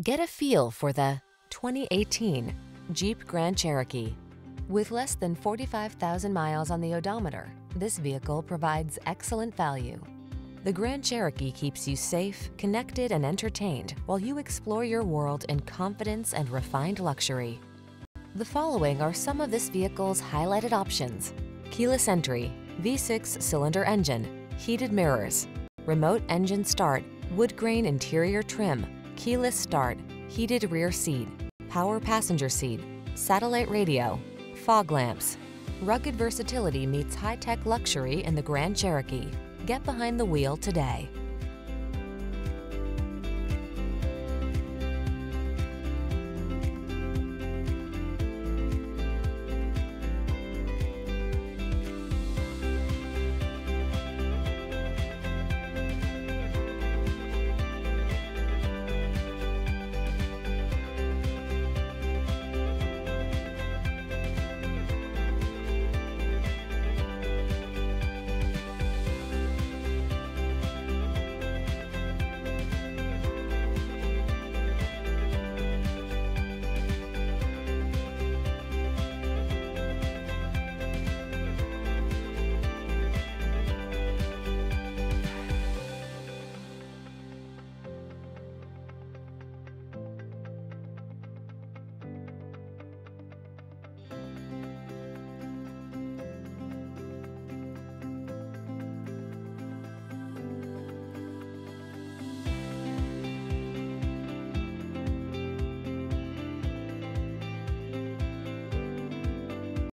Get a feel for the 2018 Jeep Grand Cherokee. With less than 45,000 miles on the odometer, this vehicle provides excellent value. The Grand Cherokee keeps you safe, connected, and entertained while you explore your world in confidence and refined luxury. The following are some of this vehicle's highlighted options. Keyless entry, V6 cylinder engine, heated mirrors, remote engine start, wood grain interior trim, keyless start, heated rear seat, power passenger seat, satellite radio, fog lamps. Rugged versatility meets high-tech luxury in the Grand Cherokee. Get behind the wheel today.